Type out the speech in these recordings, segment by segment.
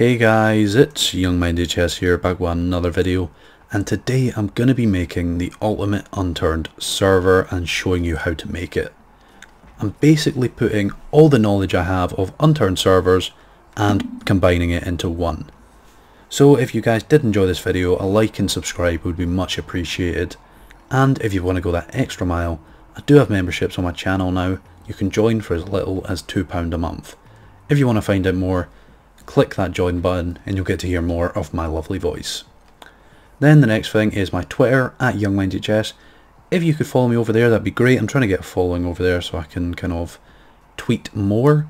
Hey guys, it's YoungMindHS here back with another video and today I'm going to be making the ultimate unturned server and showing you how to make it. I'm basically putting all the knowledge I have of unturned servers and combining it into one. So if you guys did enjoy this video, a like and subscribe would be much appreciated. And if you want to go that extra mile, I do have memberships on my channel now. You can join for as little as £2 a month. If you want to find out more, click that join button and you'll get to hear more of my lovely voice. Then the next thing is my Twitter at YoungMindHS. If you could follow me over there that'd be great. I'm trying to get a following over there so I can kind of tweet more.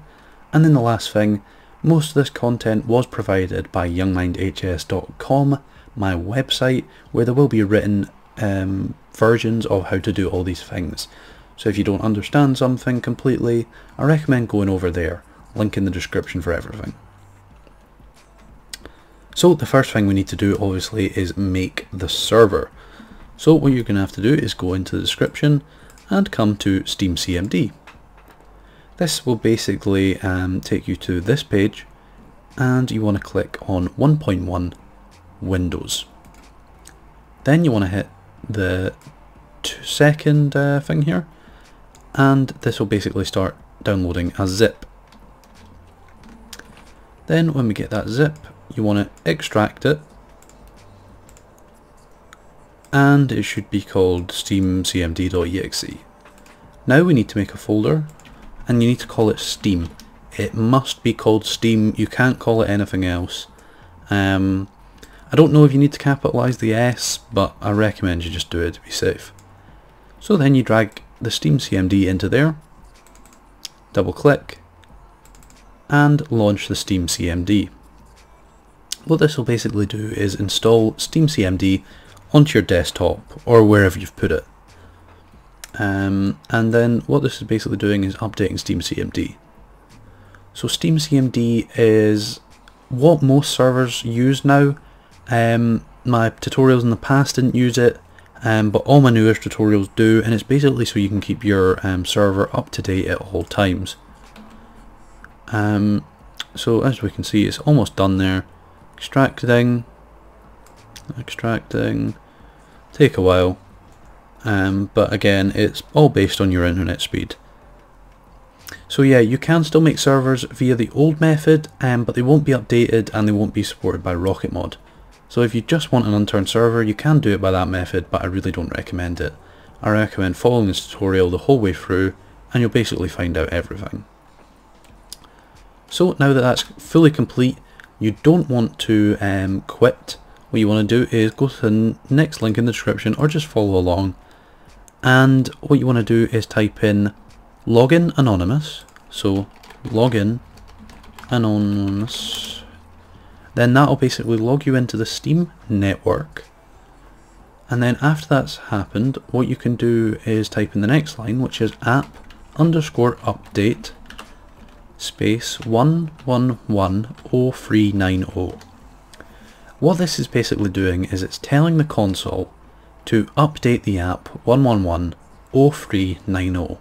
And then the last thing, most of this content was provided by YoungMindHS.com, my website, where there will be written um, versions of how to do all these things. So if you don't understand something completely, I recommend going over there. Link in the description for everything. So the first thing we need to do obviously is make the server. So what you're going to have to do is go into the description and come to Steam CMD. This will basically um, take you to this page and you want to click on 1.1 Windows. Then you want to hit the second uh, thing here and this will basically start downloading a zip. Then when we get that zip you want to extract it and it should be called steamcmd.exe. Now we need to make a folder and you need to call it Steam. It must be called Steam, you can't call it anything else. Um, I don't know if you need to capitalise the S, but I recommend you just do it to be safe. So then you drag the steamcmd into there, double click, and launch the Steam CMD. What this will basically do is install SteamCMD onto your desktop or wherever you've put it. Um, and then what this is basically doing is updating SteamCMD. So SteamCMD is what most servers use now. Um, my tutorials in the past didn't use it, um, but all my newest tutorials do, and it's basically so you can keep your um, server up to date at all times. Um, so as we can see, it's almost done there extracting, extracting, take a while, um, but again it's all based on your internet speed. So yeah, you can still make servers via the old method, um, but they won't be updated and they won't be supported by RocketMod. So if you just want an unturned server, you can do it by that method, but I really don't recommend it. I recommend following this tutorial the whole way through, and you'll basically find out everything. So now that that's fully complete, you don't want to um, quit. What you want to do is go to the next link in the description or just follow along. And what you want to do is type in login anonymous. So login anonymous. Then that will basically log you into the Steam network. And then after that's happened, what you can do is type in the next line, which is app underscore update space 1110390. What this is basically doing is it's telling the console to update the app 1110390.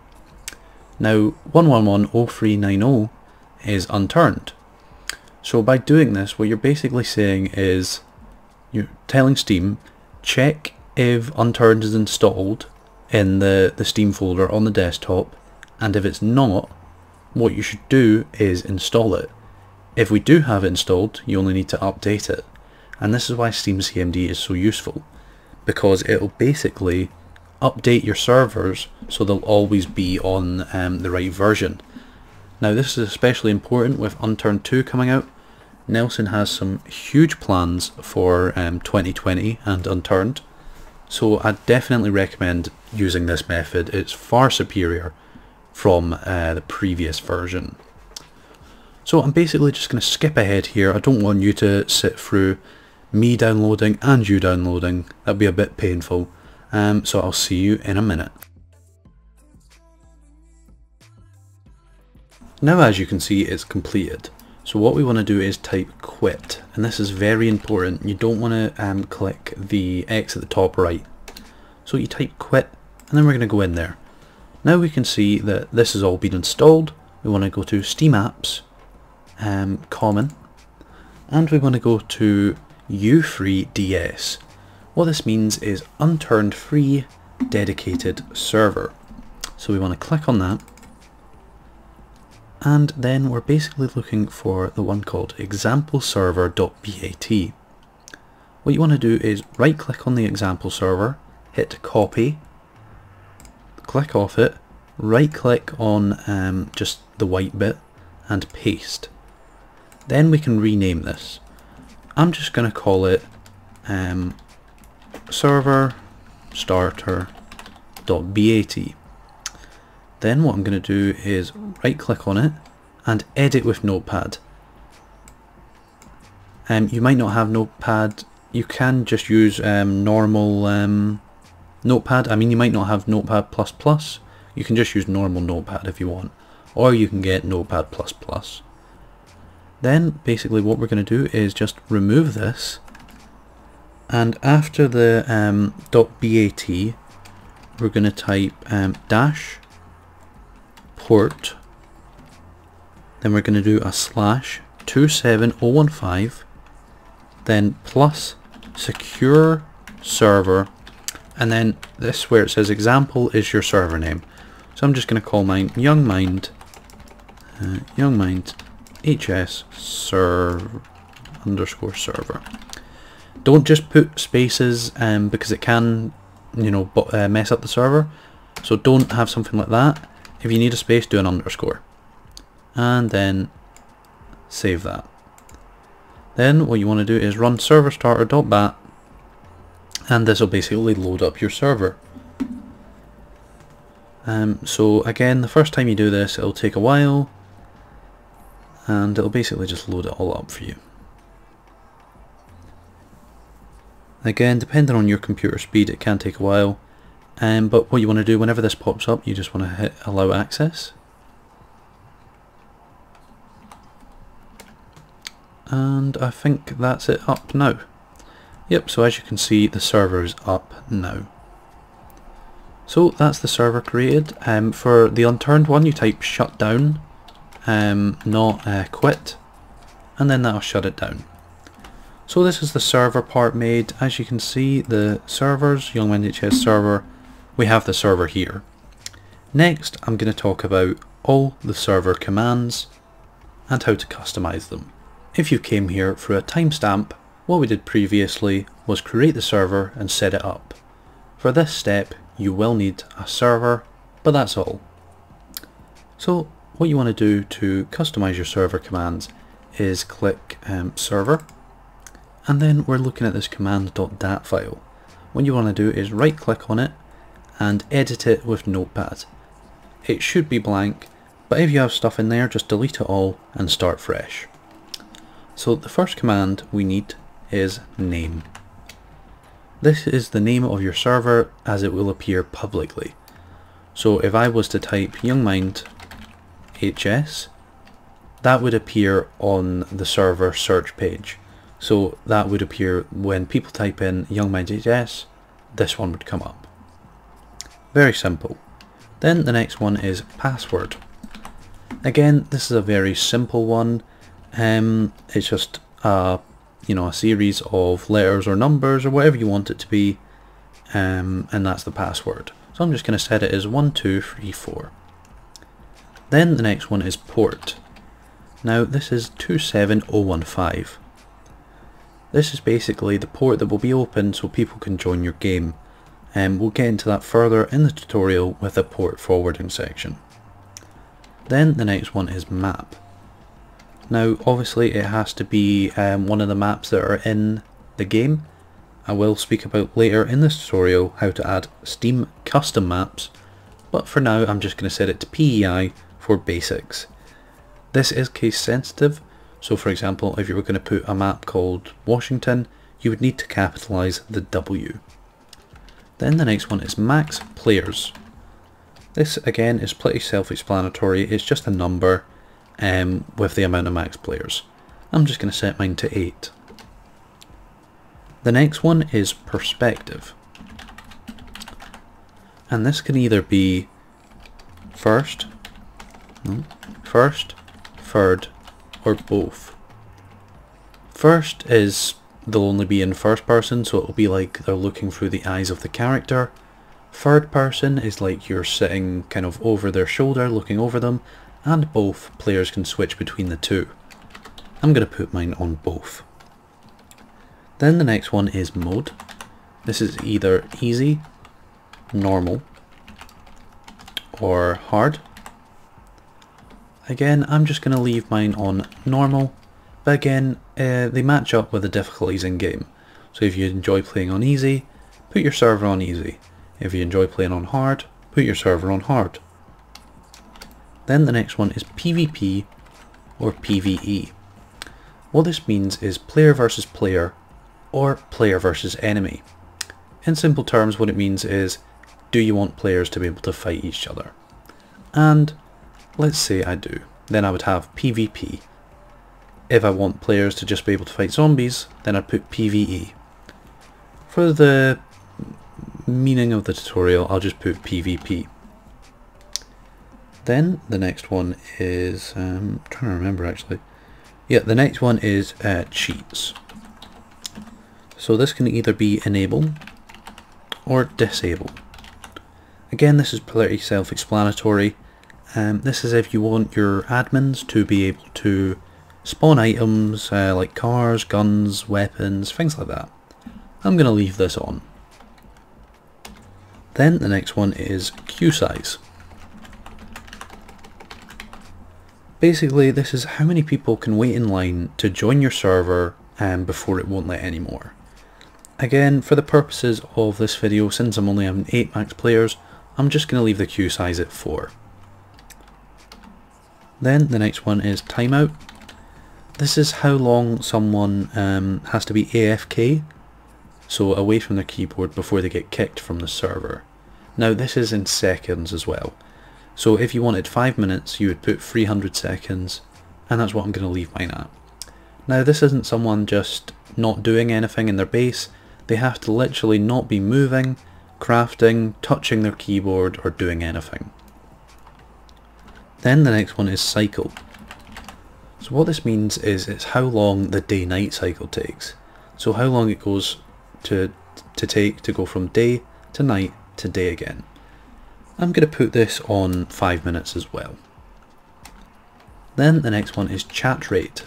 Now 1110390 is unturned. So by doing this what you're basically saying is you're telling Steam check if unturned is installed in the, the Steam folder on the desktop and if it's not what you should do is install it. If we do have it installed, you only need to update it. And this is why Steam CMD is so useful, because it'll basically update your servers so they'll always be on um, the right version. Now this is especially important with Unturned 2 coming out. Nelson has some huge plans for um, 2020 and Unturned, so I definitely recommend using this method. It's far superior from uh, the previous version. So I'm basically just going to skip ahead here. I don't want you to sit through me downloading and you downloading. That'd be a bit painful. Um, so I'll see you in a minute. Now as you can see it's completed. So what we want to do is type quit and this is very important. You don't want to um, click the X at the top right. So you type quit and then we're going to go in there. Now we can see that this has all been installed. We want to go to Steam Apps, um, Common, and we want to go to U3DS. What this means is unturned free dedicated server. So we want to click on that and then we're basically looking for the one called example server.bat. What you want to do is right click on the example server, hit copy, click off it, right click on um, just the white bit and paste. Then we can rename this. I'm just going to call it um, server starter.bat. Then what I'm going to do is right click on it and edit with notepad. Um, you might not have notepad, you can just use um, normal um, notepad. I mean you might not have notepad++, you can just use normal notepad if you want. Or you can get notepad++. Then basically what we're going to do is just remove this. And after the um, .bat we're going to type um, dash port. Then we're going to do a slash 27015 then plus secure server and then this where it says example is your server name so I'm just going to call mine youngmind uh, youngmind hs serve underscore server don't just put spaces um, because it can you know uh, mess up the server so don't have something like that if you need a space, do an underscore. And then save that. Then what you want to do is run server starter.bat and this will basically load up your server. Um, so again, the first time you do this, it'll take a while and it'll basically just load it all up for you. Again, depending on your computer speed, it can take a while. Um, but what you want to do whenever this pops up, you just want to hit allow access. And I think that's it up now. Yep, so as you can see, the server is up now. So that's the server created. Um, for the unturned one, you type shut down, um, not uh, quit, and then that'll shut it down. So this is the server part made. As you can see, the servers, Youngmind HS server, we have the server here. Next, I'm going to talk about all the server commands and how to customize them. If you came here through a timestamp, what we did previously was create the server and set it up. For this step, you will need a server, but that's all. So what you want to do to customize your server commands is click um, server and then we're looking at this command.dat file. What you want to do is right click on it and edit it with Notepad. It should be blank, but if you have stuff in there, just delete it all and start fresh. So the first command we need is name. This is the name of your server as it will appear publicly. So if I was to type youngmind hs, that would appear on the server search page. So that would appear when people type in youngmind hs, this one would come up. Very simple. Then the next one is password. Again, this is a very simple one. Um, it's just a, you know, a series of letters or numbers or whatever you want it to be. Um, and that's the password. So I'm just going to set it as 1234. Then the next one is port. Now this is 27015. This is basically the port that will be open so people can join your game and we'll get into that further in the tutorial with a port forwarding section. Then the next one is map. Now obviously it has to be um, one of the maps that are in the game. I will speak about later in this tutorial how to add Steam custom maps, but for now I'm just going to set it to PEI for basics. This is case sensitive, so for example if you were going to put a map called Washington, you would need to capitalise the W. Then the next one is max players. This again is pretty self-explanatory, it's just a number um, with the amount of max players. I'm just going to set mine to 8. The next one is perspective. And this can either be first, first, third, or both. First is they'll only be in first person, so it'll be like they're looking through the eyes of the character. Third person is like you're sitting kind of over their shoulder, looking over them, and both players can switch between the two. I'm going to put mine on both. Then the next one is mode. This is either easy, normal, or hard. Again, I'm just going to leave mine on normal, but again, uh, they match up with the difficulties in game. So if you enjoy playing on easy, put your server on easy. If you enjoy playing on hard, put your server on hard. Then the next one is PvP or PvE. What this means is player versus player or player versus enemy. In simple terms what it means is do you want players to be able to fight each other? And let's say I do. Then I would have PvP. If I want players to just be able to fight zombies, then I'd put PvE. For the meaning of the tutorial, I'll just put PvP. Then the next one is, um, I'm trying to remember actually. Yeah, the next one is uh, cheats. So this can either be enable or disable. Again, this is pretty self-explanatory. Um, this is if you want your admins to be able to spawn items uh, like cars, guns, weapons, things like that. I'm going to leave this on. Then the next one is queue size. Basically this is how many people can wait in line to join your server um, before it won't let any more. Again, for the purposes of this video, since I'm only having 8 max players, I'm just going to leave the queue size at 4. Then the next one is timeout. This is how long someone um, has to be AFK, so away from their keyboard before they get kicked from the server. Now this is in seconds as well. So if you wanted 5 minutes, you would put 300 seconds, and that's what I'm going to leave mine at. Now this isn't someone just not doing anything in their base, they have to literally not be moving, crafting, touching their keyboard, or doing anything. Then the next one is cycle. So what this means is it's how long the day-night cycle takes. So how long it goes to, to take to go from day to night to day again. I'm going to put this on 5 minutes as well. Then the next one is chat rate.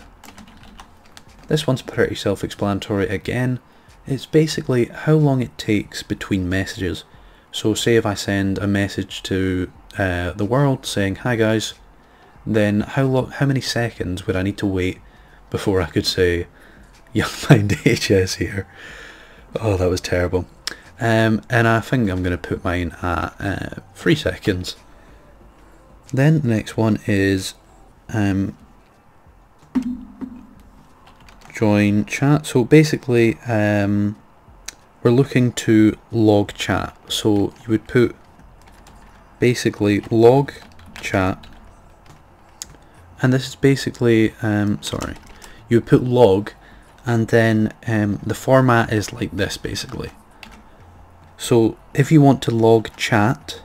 This one's pretty self-explanatory again. It's basically how long it takes between messages. So say if I send a message to uh, the world saying, hi guys, then how long, how many seconds would I need to wait before I could say, Young Mind HS here. Oh, that was terrible. Um, and I think I'm going to put mine at uh, 3 seconds. Then the next one is um, join chat. So basically um, we're looking to log chat. So you would put basically log chat and this is basically, um, sorry, you would put log and then um, the format is like this basically. So if you want to log chat,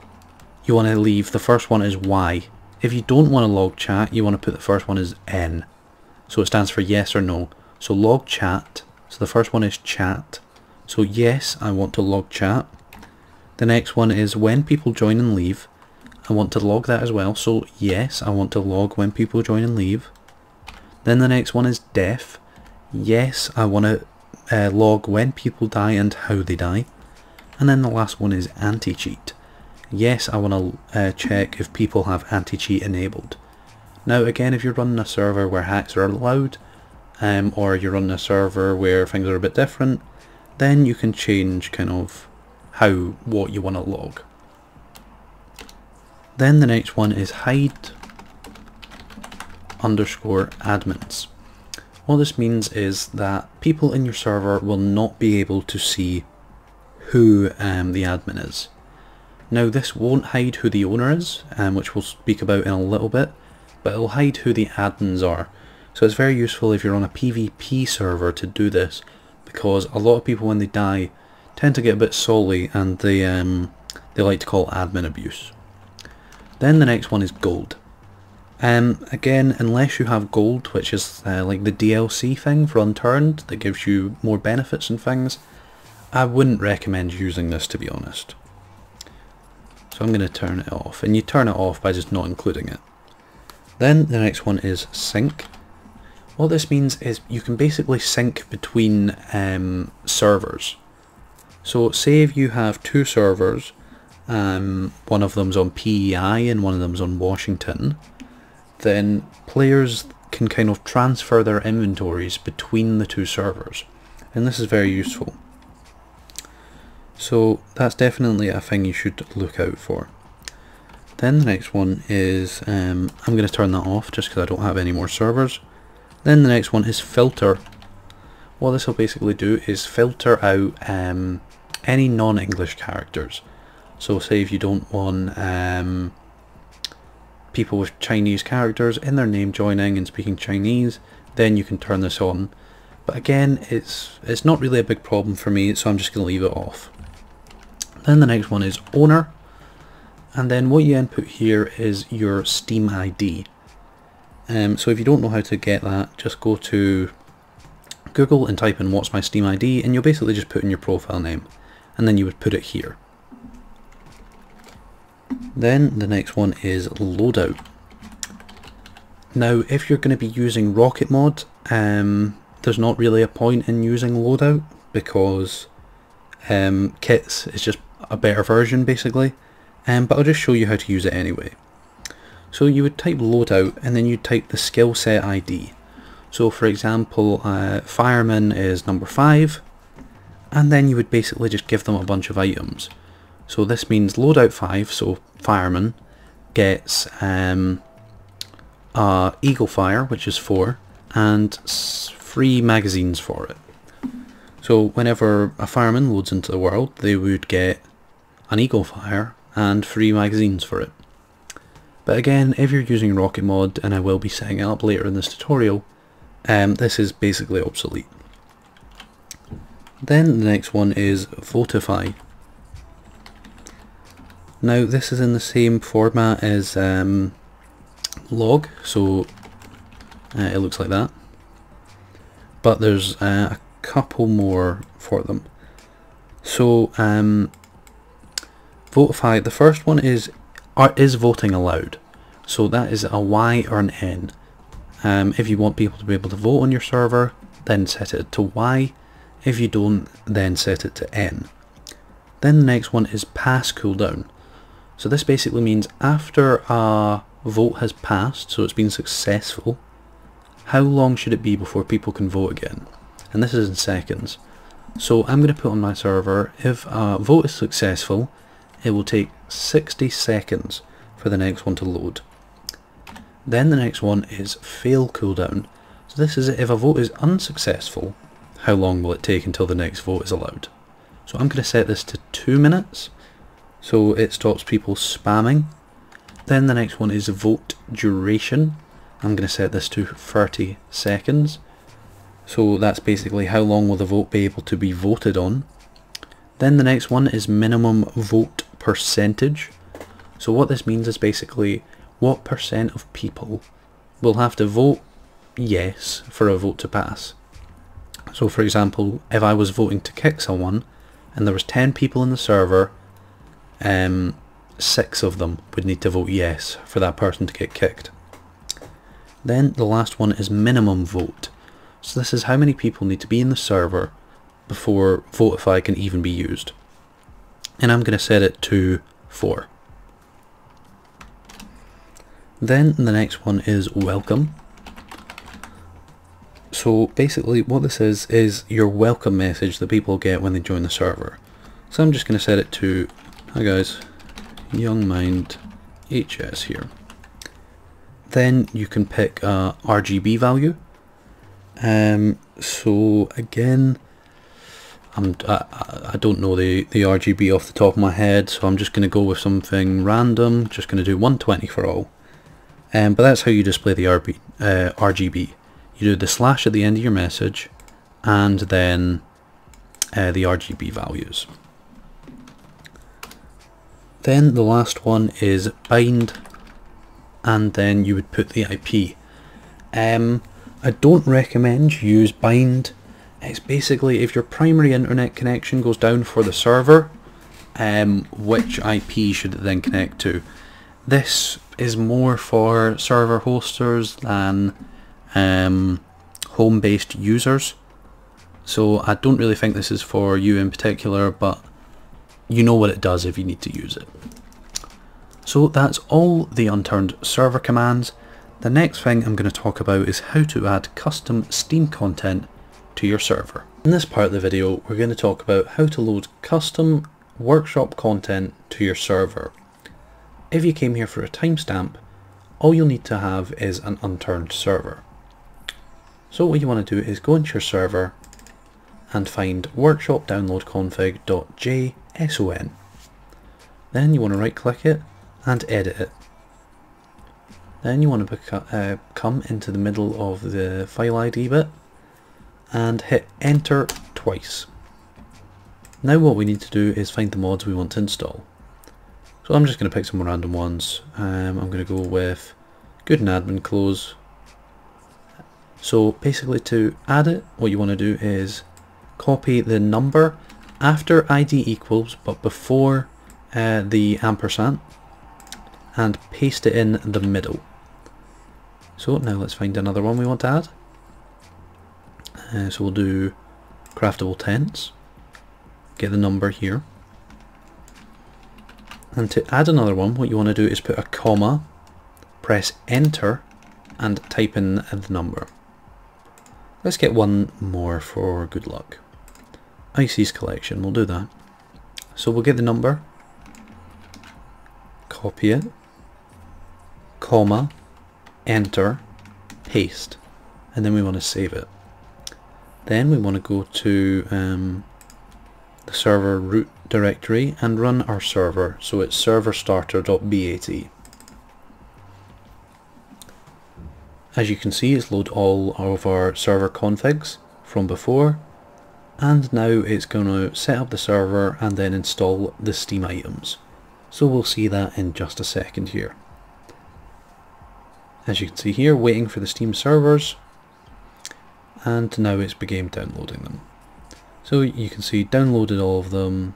you want to leave the first one as Y. If you don't want to log chat, you want to put the first one as N. So it stands for yes or no. So log chat. So the first one is chat. So yes, I want to log chat. The next one is when people join and leave. I want to log that as well. So yes, I want to log when people join and leave. Then the next one is def. Yes, I want to uh, log when people die and how they die. And then the last one is anti-cheat. Yes, I want to uh, check if people have anti-cheat enabled. Now again, if you're running a server where hacks are allowed, um, or you're running a server where things are a bit different, then you can change kind of how, what you want to log. Then the next one is hide underscore admins. What this means is that people in your server will not be able to see who um, the admin is. Now this won't hide who the owner is, um, which we'll speak about in a little bit, but it'll hide who the admins are. So it's very useful if you're on a PvP server to do this, because a lot of people when they die tend to get a bit solely and they, um, they like to call admin abuse. Then the next one is gold. Um, again, unless you have gold, which is uh, like the DLC thing for Unturned, that gives you more benefits and things, I wouldn't recommend using this to be honest. So I'm going to turn it off, and you turn it off by just not including it. Then the next one is sync. What this means is you can basically sync between um, servers. So say if you have two servers, um, one of them's on PEI and one of them's on Washington, then players can kind of transfer their inventories between the two servers. And this is very useful. So that's definitely a thing you should look out for. Then the next one is, um, I'm going to turn that off just because I don't have any more servers. Then the next one is filter. What this will basically do is filter out um, any non-English characters. So say if you don't want um, people with Chinese characters in their name joining and speaking Chinese, then you can turn this on. But again, it's it's not really a big problem for me, so I'm just going to leave it off. Then the next one is owner. And then what you input here is your Steam ID. Um, so if you don't know how to get that, just go to Google and type in what's my Steam ID and you'll basically just put in your profile name and then you would put it here. Then the next one is loadout. Now if you're going to be using Rocket Mod, um, there's not really a point in using loadout because um, kits is just a better version basically um, but I'll just show you how to use it anyway. So you would type loadout and then you type the skill set ID. So for example, uh, fireman is number 5 and then you would basically just give them a bunch of items. So this means loadout 5, so fireman, gets um, uh, Eagle Fire, which is 4, and three magazines for it. So whenever a fireman loads into the world, they would get an Eagle Fire and three magazines for it. But again, if you're using Rocket Mod, and I will be setting it up later in this tutorial, um, this is basically obsolete. Then the next one is Votify. Now this is in the same format as um, log, so uh, it looks like that. But there's uh, a couple more for them. So um, The first one is are, is voting allowed? So that is a Y or an N. Um, if you want people to be able to vote on your server, then set it to Y. If you don't, then set it to N. Then the next one is pass cooldown. So this basically means after a vote has passed, so it's been successful, how long should it be before people can vote again? And this is in seconds. So I'm going to put on my server, if a vote is successful, it will take 60 seconds for the next one to load. Then the next one is fail cooldown. So this is if a vote is unsuccessful, how long will it take until the next vote is allowed? So I'm going to set this to 2 minutes so it stops people spamming. Then the next one is vote duration. I'm going to set this to 30 seconds. So that's basically how long will the vote be able to be voted on. Then the next one is minimum vote percentage. So what this means is basically what percent of people will have to vote yes for a vote to pass. So for example, if I was voting to kick someone and there was 10 people in the server um, six of them would need to vote yes for that person to get kicked. Then the last one is minimum vote. So this is how many people need to be in the server before Votify can even be used. And I'm going to set it to 4. Then the next one is welcome. So basically what this is, is your welcome message that people get when they join the server. So I'm just going to set it to Hi guys, Young Mind HS here. Then you can pick a RGB value. Um, so again, I'm, I, I don't know the, the RGB off the top of my head, so I'm just going to go with something random, just going to do 120 for all. Um, but that's how you display the RB, uh, RGB. You do the slash at the end of your message, and then uh, the RGB values. Then the last one is bind and then you would put the IP. Um, I don't recommend you use bind. It's basically if your primary internet connection goes down for the server, um, which IP should it then connect to? This is more for server hosters than um, home-based users. So I don't really think this is for you in particular, but you know what it does if you need to use it. So that's all the unturned server commands. The next thing I'm going to talk about is how to add custom Steam content to your server. In this part of the video we're going to talk about how to load custom workshop content to your server. If you came here for a timestamp, all you'll need to have is an unturned server. So what you want to do is go into your server and find workshop download config.json. Then you want to right click it and edit it. Then you want to uh, come into the middle of the file ID bit and hit enter twice. Now what we need to do is find the mods we want to install. So I'm just going to pick some random ones. Um, I'm going to go with good and admin close. So basically to add it, what you want to do is copy the number after ID equals but before uh, the ampersand and paste it in the middle. So now let's find another one we want to add. Uh, so we'll do craftable tents, get the number here. And to add another one, what you want to do is put a comma, press enter, and type in the number. Let's get one more for good luck. Ices collection, we'll do that. So we'll get the number, copy it, comma, enter, paste, and then we want to save it. Then we want to go to um, the server root directory and run our server. So it's serverstarter.bat. As you can see, it's load all of our server configs from before. And now it's going to set up the server and then install the Steam items. So we'll see that in just a second here. As you can see here, waiting for the Steam servers and now it's began downloading them. So you can see downloaded all of them.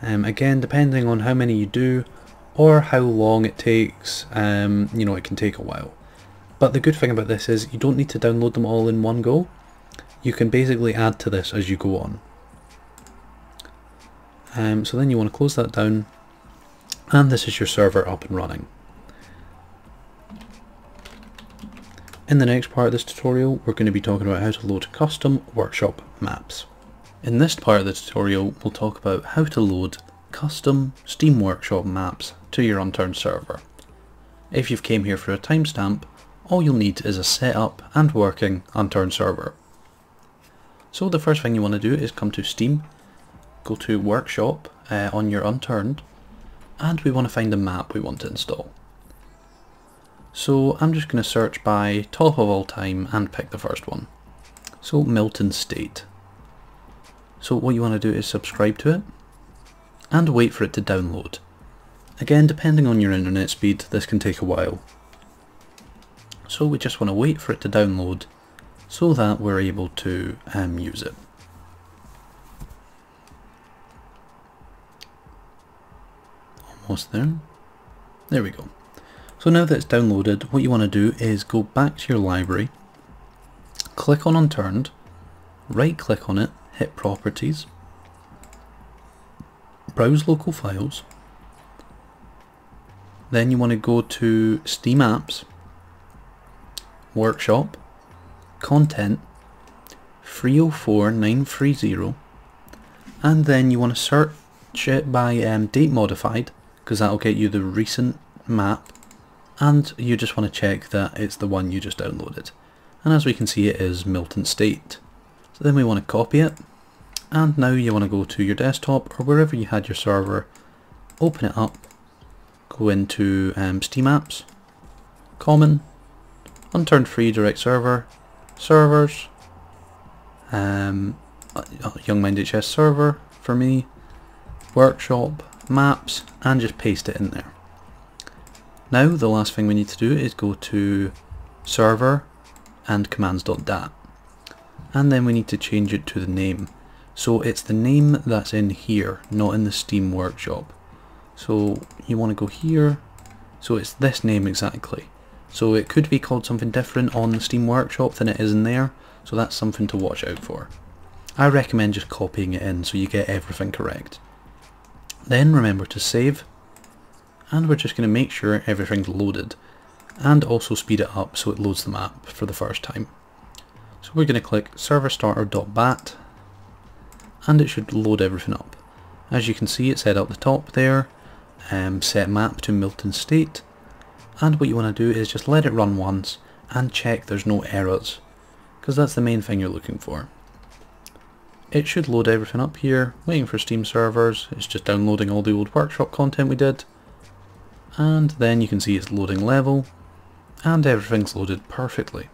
Um, again, depending on how many you do or how long it takes, um, you know, it can take a while. But the good thing about this is you don't need to download them all in one go. You can basically add to this as you go on. Um, so then you want to close that down and this is your server up and running. In the next part of this tutorial, we're going to be talking about how to load custom workshop maps. In this part of the tutorial, we'll talk about how to load custom Steam Workshop maps to your unturned server. If you've came here for a timestamp, all you'll need is a setup and working unturned server. So the first thing you want to do is come to Steam, go to Workshop uh, on your unturned, and we want to find the map we want to install. So I'm just going to search by top of all time and pick the first one. So Milton State. So what you want to do is subscribe to it and wait for it to download. Again, depending on your internet speed, this can take a while. So we just want to wait for it to download so that we're able to um, use it. Almost there. There we go. So now that it's downloaded, what you want to do is go back to your library, click on Unturned, right click on it, hit Properties, browse local files, then you want to go to Steam Apps, Workshop, Content, 304930, and then you want to search it by um, date modified because that'll get you the recent map and you just want to check that it's the one you just downloaded. And as we can see it is Milton State. So then we want to copy it. And now you want to go to your desktop or wherever you had your server, open it up, go into um, Steam Apps, Common, Unturned Free Direct Server, Servers, um, Young HS Server for me, Workshop, Maps. And just paste it in there. Now the last thing we need to do is go to server and commands.dat and then we need to change it to the name. So it's the name that's in here, not in the Steam Workshop. So you want to go here, so it's this name exactly. So it could be called something different on the Steam Workshop than it is in there, so that's something to watch out for. I recommend just copying it in so you get everything correct. Then remember to save, and we're just going to make sure everything's loaded, and also speed it up so it loads the map for the first time. So we're going to click serverstarter.bat, and it should load everything up. As you can see it said up the top there, um, set map to Milton State, and what you want to do is just let it run once and check there's no errors because that's the main thing you're looking for. It should load everything up here, waiting for Steam servers, it's just downloading all the old workshop content we did and then you can see it's loading level and everything's loaded perfectly.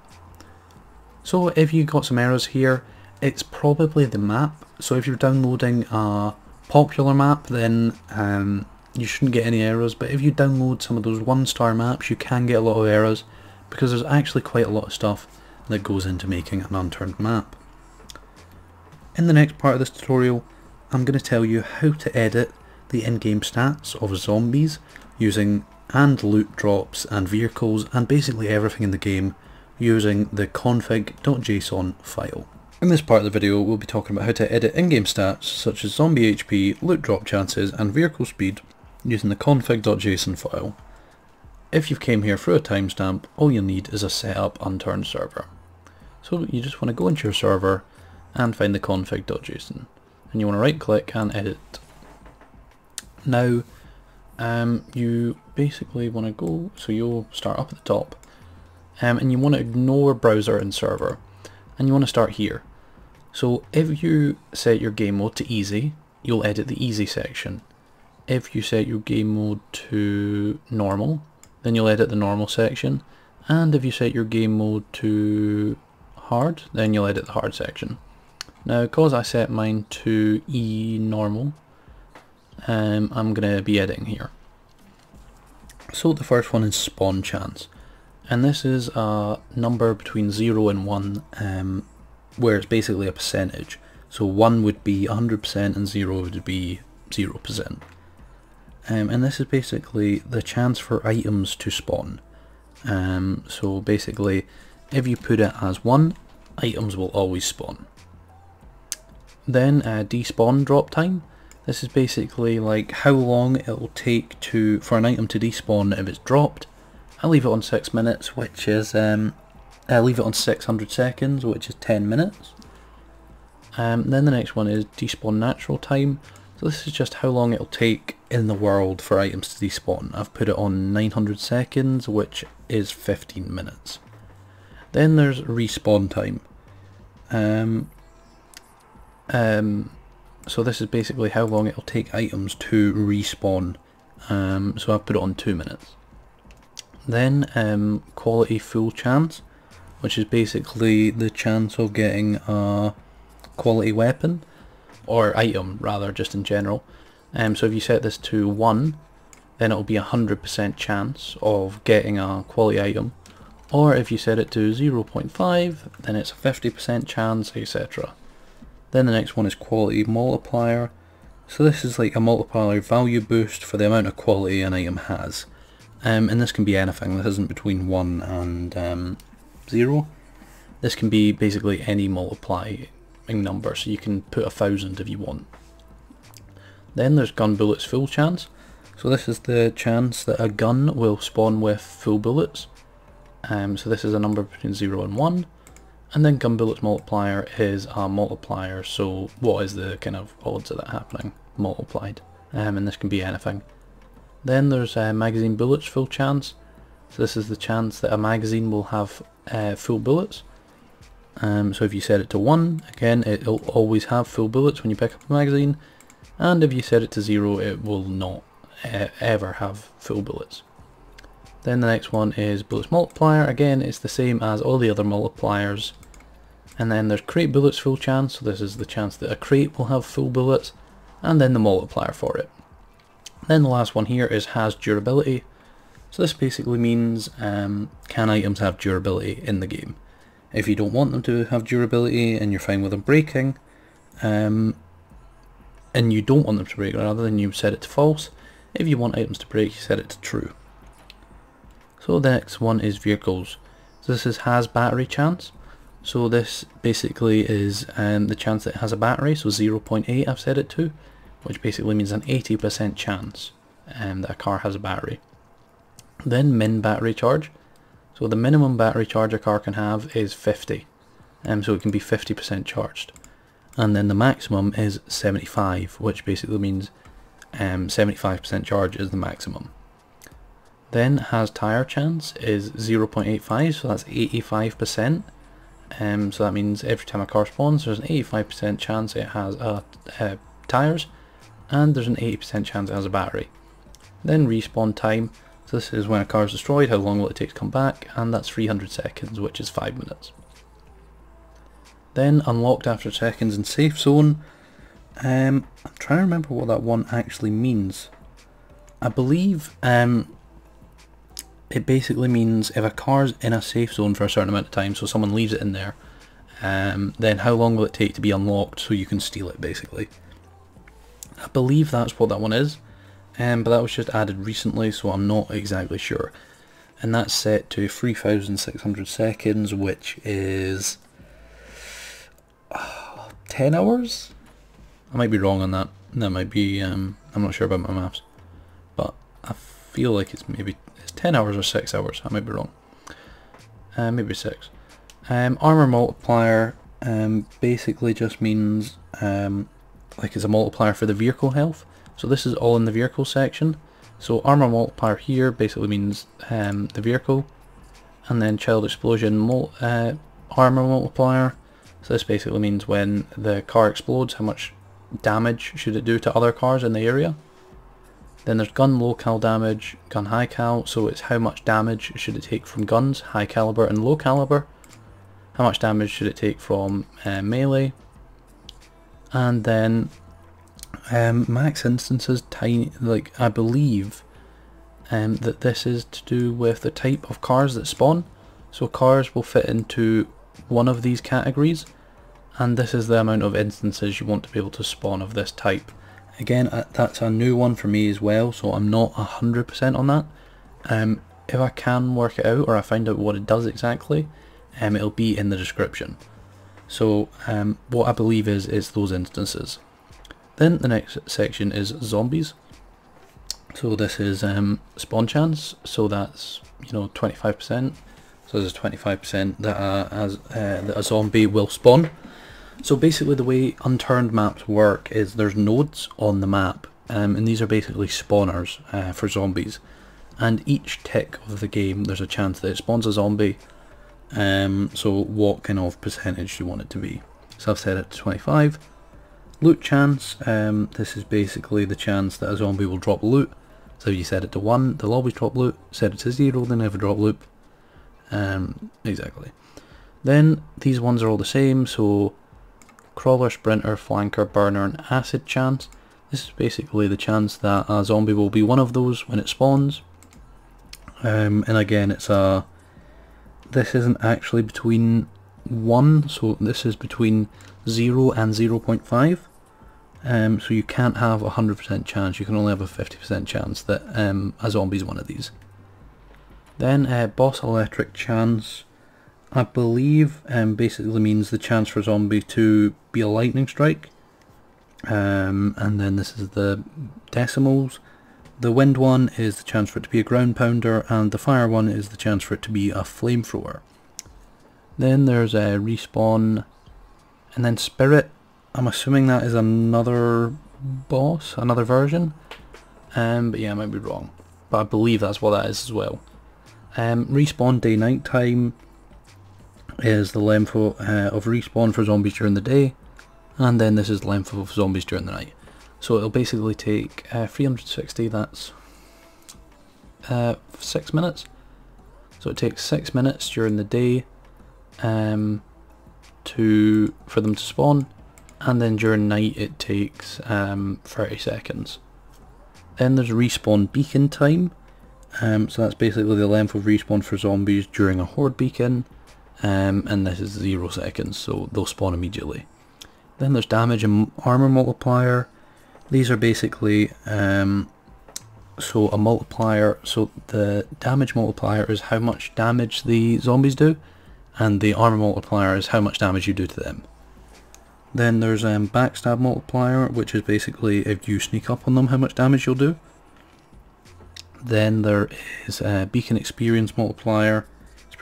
So if you got some errors here, it's probably the map. So if you're downloading a popular map then um, you shouldn't get any errors, but if you download some of those one star maps you can get a lot of errors because there's actually quite a lot of stuff that goes into making an unturned map. In the next part of this tutorial I'm going to tell you how to edit the in-game stats of zombies using and loot drops and vehicles and basically everything in the game using the config.json file. In this part of the video we'll be talking about how to edit in-game stats such as zombie HP, loot drop chances and vehicle speed using the config.json file. If you've came here through a timestamp, all you'll need is a setup unturned server. So you just want to go into your server and find the config.json and you want to right click and edit. Now um, you basically want to go, so you'll start up at the top um, and you want to ignore browser and server and you want to start here. So if you set your game mode to easy, you'll edit the easy section if you set your game mode to normal, then you'll edit the normal section. And if you set your game mode to hard, then you'll edit the hard section. Now, because I set mine to E normal, um, I'm going to be editing here. So the first one is spawn chance. And this is a number between 0 and 1, um, where it's basically a percentage. So 1 would be 100% and 0 would be 0%. Um, and this is basically the chance for items to spawn. Um, so basically, if you put it as 1, items will always spawn. Then uh, despawn drop time. This is basically like how long it will take to for an item to despawn if it's dropped. I leave it on 6 minutes, which is, um, I leave it on 600 seconds, which is 10 minutes. Um, then the next one is despawn natural time. So this is just how long it'll take in the world for items to despawn. I've put it on 900 seconds, which is 15 minutes. Then there's respawn time. Um, um, so this is basically how long it'll take items to respawn. Um, so I've put it on 2 minutes. Then um, quality full chance, which is basically the chance of getting a quality weapon or item rather, just in general. Um, so if you set this to 1, then it'll be a 100% chance of getting a quality item. Or if you set it to 0.5, then it's a 50% chance, etc. Then the next one is quality multiplier. So this is like a multiplier value boost for the amount of quality an item has. Um, and this can be anything, this isn't between 1 and um, 0. This can be basically any multiply number, so you can put a thousand if you want. Then there's gun bullets full chance. So this is the chance that a gun will spawn with full bullets. Um, so this is a number between 0 and 1. And then gun bullets multiplier is a multiplier, so what is the kind of odds of that happening multiplied. Um, and this can be anything. Then there's uh, magazine bullets full chance. So this is the chance that a magazine will have uh, full bullets. Um, so if you set it to 1, again it'll always have full bullets when you pick up a magazine, and if you set it to 0 it will not uh, ever have full bullets. Then the next one is bullets multiplier, again it's the same as all the other multipliers. And then there's crate bullets full chance, so this is the chance that a crate will have full bullets, and then the multiplier for it. Then the last one here is has durability. So this basically means um, can items have durability in the game. If you don't want them to have durability and you're fine with them breaking, um, and you don't want them to break rather than you set it to false. If you want items to break, you set it to true. So the next one is vehicles. So this is has battery chance. So this basically is um, the chance that it has a battery, so 0.8 I've set it to, which basically means an 80% chance um, that a car has a battery. Then min battery charge. So the minimum battery charge a car can have is 50, um, so it can be 50% charged. And then the maximum is 75, which basically means 75% um, charge is the maximum. Then has tire chance is 0.85, so that's 85%. Um, so that means every time a car spawns, there's an 85% chance it has uh, uh, tires, and there's an 80% chance it has a battery. Then respawn time, so this is when a car is destroyed, how long will it take to come back, and that's 300 seconds, which is 5 minutes. Then unlocked after seconds in safe zone, um, I'm trying to remember what that one actually means. I believe um, it basically means if a car's in a safe zone for a certain amount of time, so someone leaves it in there, um, then how long will it take to be unlocked so you can steal it basically. I believe that's what that one is, um, but that was just added recently so I'm not exactly sure. And that's set to 3600 seconds which is uh, 10 hours? I might be wrong on that. That might be, um, I'm not sure about my maths. But I feel like it's maybe 10 hours or 6 hours, I might be wrong. Uh, maybe 6. Um, armor multiplier um, basically just means um, like it's a multiplier for the vehicle health. So this is all in the vehicle section. So armor multiplier here basically means um, the vehicle. And then child explosion mul uh, armor multiplier. So this basically means when the car explodes, how much damage should it do to other cars in the area. Then there's gun low cal damage, gun high cal, so it's how much damage should it take from guns, high caliber and low caliber. How much damage should it take from uh, melee. And then um, max instances, tiny, like I believe um, that this is to do with the type of cars that spawn. So cars will fit into one of these categories and this is the amount of instances you want to be able to spawn of this type. Again, uh, that's a new one for me as well, so I'm not 100% on that. Um, if I can work it out or I find out what it does exactly, um, it'll be in the description. So um, what I believe is, is those instances. Then the next section is zombies. So this is um, spawn chance, so that's you know 25%. So there's 25% that, uh, as, uh, that a zombie will spawn. So basically the way unturned maps work is there's nodes on the map um, and these are basically spawners uh, for zombies and each tick of the game there's a chance that it spawns a zombie um, so what kind of percentage do you want it to be? So I've set it to 25. Loot chance, um, this is basically the chance that a zombie will drop loot. So you set it to 1, they'll always drop loot. Set it to 0, they never drop loot. Um, exactly. Then these ones are all the same, so crawler, sprinter, flanker, burner and acid chance. This is basically the chance that a zombie will be one of those when it spawns. Um, and again it's a this isn't actually between 1 so this is between 0 and 0.5 um, so you can't have a 100% chance you can only have a 50% chance that um, a zombie is one of these. Then uh, boss electric chance I believe um, basically means the chance for a zombie to be a lightning strike. Um, and then this is the decimals. The wind one is the chance for it to be a ground pounder, and the fire one is the chance for it to be a flamethrower. Then there's a respawn, and then spirit. I'm assuming that is another boss, another version. Um, but yeah, I might be wrong. But I believe that's what that is as well. Um, respawn day night time is the length of, uh, of respawn for zombies during the day and then this is the length of zombies during the night. So it'll basically take uh, 360, that's uh, 6 minutes. So it takes 6 minutes during the day um, to for them to spawn and then during night it takes um, 30 seconds. Then there's respawn beacon time Um, so that's basically the length of respawn for zombies during a horde beacon. Um, and this is zero seconds, so they'll spawn immediately. Then there's damage and armor multiplier. These are basically um, so a multiplier. So the damage multiplier is how much damage the zombies do, and the armor multiplier is how much damage you do to them. Then there's um, backstab multiplier, which is basically if you sneak up on them, how much damage you'll do. Then there is a beacon experience multiplier.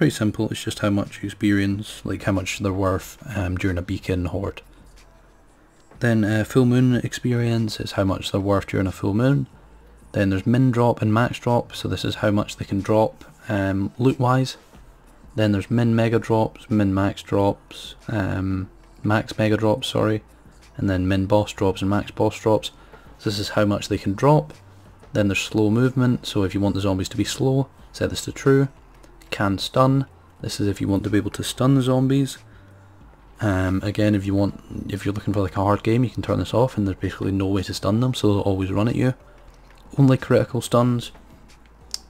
Pretty simple. It's just how much experience, like how much they're worth um, during a beacon horde. Then uh, full moon experience is how much they're worth during a full moon. Then there's min drop and max drop, so this is how much they can drop um, loot wise. Then there's min mega drops, min max drops, um, max mega drops, sorry, and then min boss drops and max boss drops. So this is how much they can drop. Then there's slow movement, so if you want the zombies to be slow, set this to true. Can stun, this is if you want to be able to stun zombies. Um, again, if you want, if you're looking for like a hard game, you can turn this off, and there's basically no way to stun them, so they'll always run at you. Only critical stuns.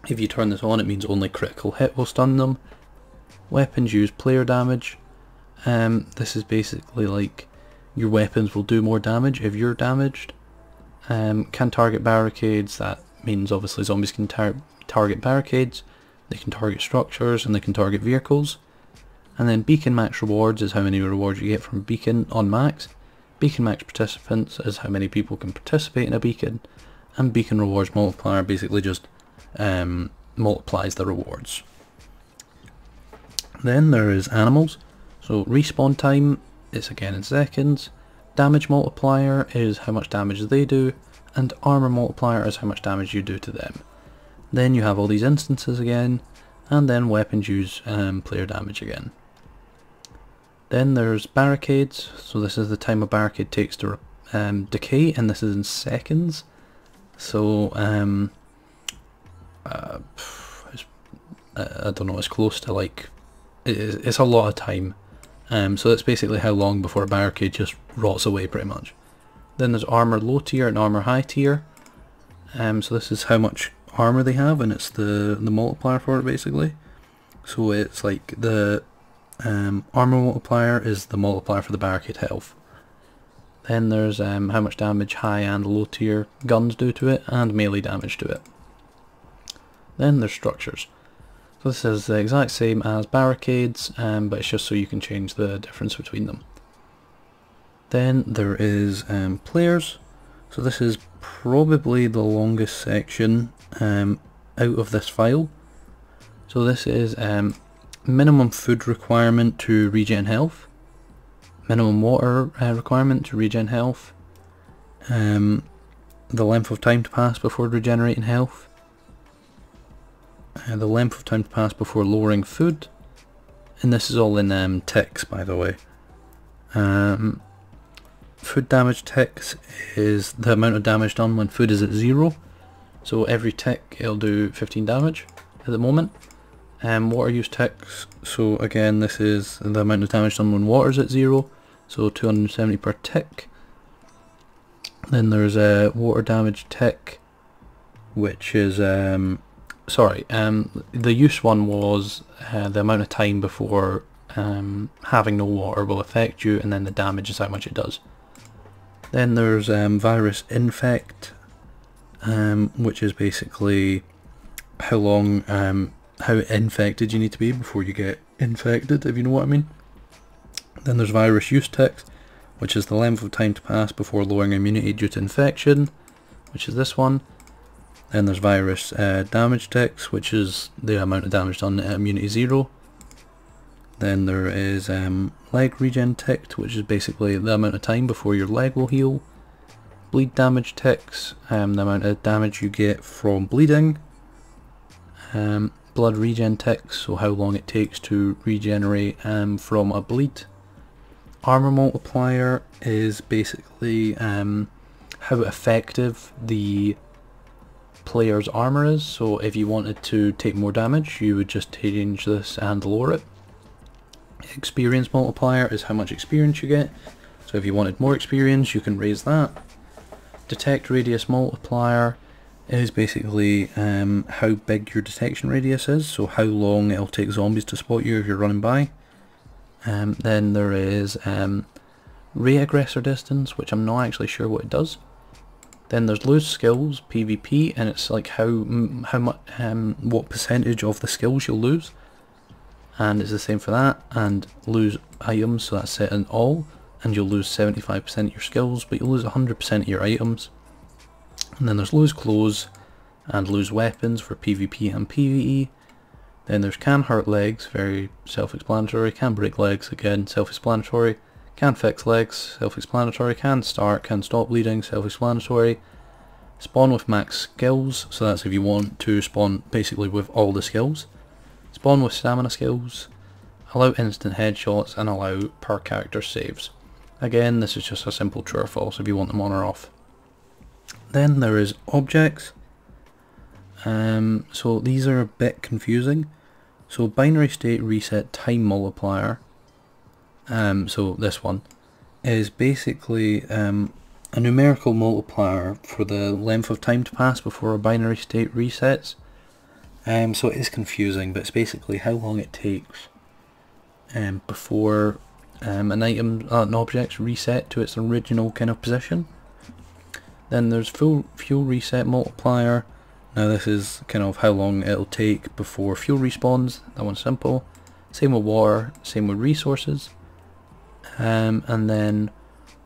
If you turn this on, it means only critical hit will stun them. Weapons use player damage. Um, this is basically like your weapons will do more damage if you're damaged. Um, can target barricades. That means obviously zombies can tar target barricades. They can target structures and they can target vehicles. And then Beacon Max rewards is how many rewards you get from Beacon on Max. Beacon Max participants is how many people can participate in a beacon. And Beacon Rewards Multiplier basically just um, multiplies the rewards. Then there is animals. So respawn time is again in seconds. Damage multiplier is how much damage they do. And armor multiplier is how much damage you do to them. Then you have all these instances again. And then weapons use um, player damage again. Then there's barricades, so this is the time a barricade takes to um, decay, and this is in seconds. So, um, uh, I don't know, it's close to like, it's a lot of time. Um, so that's basically how long before a barricade just rots away pretty much. Then there's armor low tier and armor high tier. Um, so this is how much armor they have and it's the, the multiplier for it basically. So it's like the um, armor multiplier is the multiplier for the barricade health. Then there's um, how much damage high and low tier guns do to it, and melee damage to it. Then there's structures. So this is the exact same as barricades, um, but it's just so you can change the difference between them. Then there is um, players. So this is probably the longest section um, out of this file. So this is um, minimum food requirement to regen health, minimum water uh, requirement to regen health, um, the length of time to pass before regenerating health, uh, the length of time to pass before lowering food, and this is all in um, ticks by the way. Um, food damage ticks is the amount of damage done when food is at zero, so every tick it'll do 15 damage at the moment. Um, water use ticks, so again this is the amount of damage done when water's at zero, so 270 per tick. Then there's a water damage tick, which is, um, sorry, um, the use one was uh, the amount of time before um, having no water will affect you, and then the damage is how much it does. Then there's um, virus infect, um, which is basically how long um, how infected you need to be before you get infected, if you know what I mean. Then there's virus use ticks, which is the length of time to pass before lowering immunity due to infection, which is this one. Then there's virus uh, damage ticks, which is the amount of damage done at immunity zero. Then there is um, leg regen ticked, which is basically the amount of time before your leg will heal. Bleed damage ticks, um, the amount of damage you get from bleeding. Um, blood regen ticks, so how long it takes to regenerate um, from a bleed. Armor multiplier is basically um, how effective the player's armor is, so if you wanted to take more damage you would just change this and lower it. Experience multiplier is how much experience you get, so if you wanted more experience you can raise that. Detect radius multiplier is basically um, how big your detection radius is, so how long it'll take zombies to spot you if you're running by. Um, then there is um, ray aggressor distance, which I'm not actually sure what it does. Then there's lose skills, PvP, and it's like how how much um, what percentage of the skills you'll lose, and it's the same for that. And lose items, so that's set in all, and you'll lose 75% of your skills, but you'll lose 100% of your items. And then there's lose clothes and lose weapons for PvP and PvE. Then there's can hurt legs, very self-explanatory. Can break legs, again self-explanatory. Can fix legs, self-explanatory. Can start, can stop bleeding, self-explanatory. Spawn with max skills, so that's if you want to spawn basically with all the skills. Spawn with stamina skills. Allow instant headshots and allow per character saves. Again, this is just a simple true or false if you want them on or off. Then there is objects. Um, so these are a bit confusing. So binary state reset time multiplier um, so this one, is basically um, a numerical multiplier for the length of time to pass before a binary state resets. Um, so it is confusing, but it's basically how long it takes um, before um, an item, uh, an object's reset to its original kind of position. Then there's full fuel reset multiplier. Now this is kind of how long it'll take before fuel respawns. That one's simple. Same with water, same with resources. Um, and then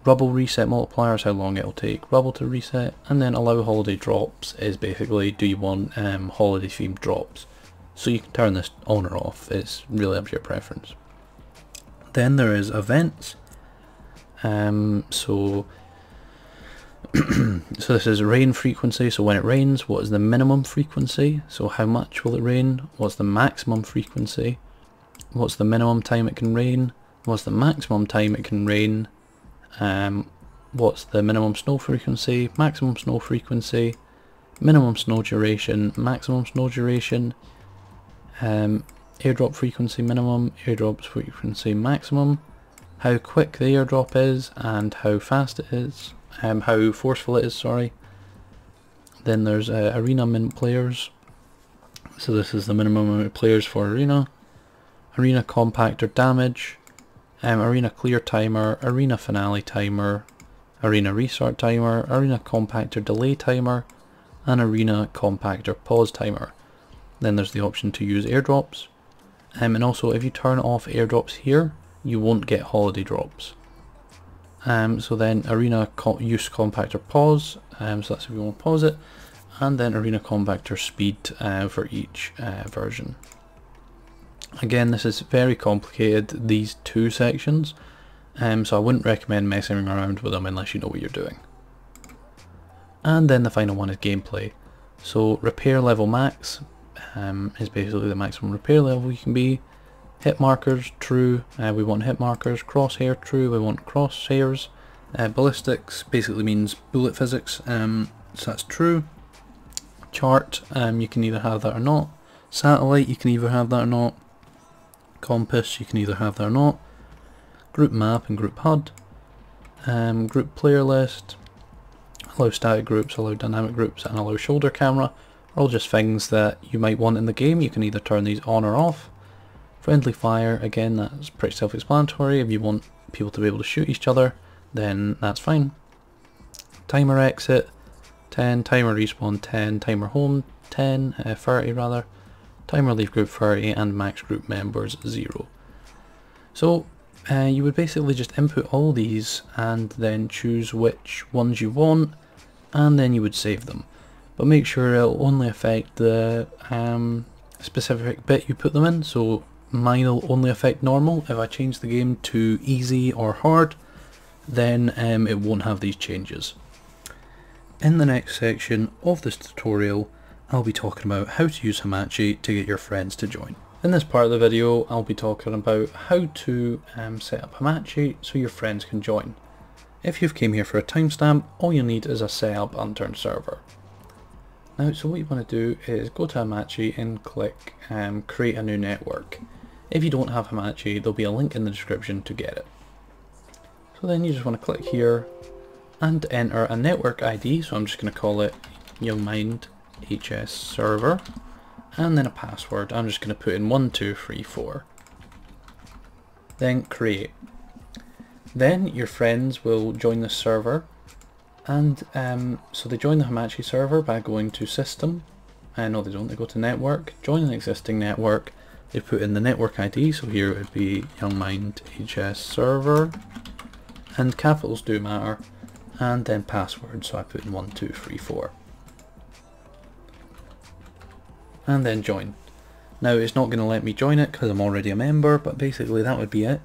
rubble reset multipliers, how long it'll take rubble to reset, and then allow holiday drops is basically do you want um, holiday themed drops. So you can turn this on or off, it's really up to your preference. Then there is events. Um, so so this is rain frequency, so when it rains, what is the minimum frequency? So how much will it rain? What's the maximum frequency? What's the minimum time it can rain? what's the maximum time it can rain, um, what's the minimum snow frequency, maximum snow frequency, minimum snow duration, maximum snow duration, um, airdrop frequency minimum, airdrop frequency maximum, how quick the airdrop is and how fast it is, um, how forceful it is, sorry. Then there's uh, arena min players, so this is the minimum amount of players for arena. Arena compactor damage, um, arena clear timer, arena finale timer, arena restart timer, arena compactor delay timer, and arena compactor pause timer. Then there's the option to use airdrops. Um, and also if you turn off airdrops here, you won't get holiday drops. Um, so then arena co use compactor pause, um, so that's if you want to pause it, and then arena compactor speed uh, for each uh, version. Again, this is very complicated, these two sections, um, so I wouldn't recommend messing around with them unless you know what you're doing. And then the final one is gameplay. So repair level max um, is basically the maximum repair level you can be. Hit markers, true, uh, we want hit markers. Crosshair, true, we want crosshairs. Uh, ballistics basically means bullet physics, um, so that's true. Chart, um, you can either have that or not. Satellite, you can either have that or not compass, you can either have that or not. Group map and group HUD. Um, group player list. Allow static groups, allow dynamic groups, and allow shoulder camera. Are all just things that you might want in the game. You can either turn these on or off. Friendly fire, again, that's pretty self-explanatory. If you want people to be able to shoot each other, then that's fine. Timer exit, 10, timer respawn 10, timer home 10, uh, 30 rather timer leave group 30 and max group members 0. So uh, you would basically just input all these and then choose which ones you want and then you would save them. But make sure it'll only affect the um, specific bit you put them in, so mine will only affect normal. If I change the game to easy or hard, then um, it won't have these changes. In the next section of this tutorial, I'll be talking about how to use Hamachi to get your friends to join. In this part of the video I'll be talking about how to um, set up Hamachi so your friends can join. If you've came here for a timestamp, all you need is a setup unturned server. Now so what you want to do is go to Hamachi and click um, create a new network. If you don't have Hamachi there'll be a link in the description to get it. So then you just want to click here and enter a network ID, so I'm just going to call it Young Mind hs server and then a password. I'm just going to put in 1234. Then create. Then your friends will join the server and um, so they join the Hamachi server by going to system. Uh, no they don't, they go to network, join an existing network, they put in the network ID, so here it would be YoungMind HS server, and capitals do matter, and then password, so I put in 1234. And then join. Now it's not going to let me join it because I'm already a member, but basically that would be it.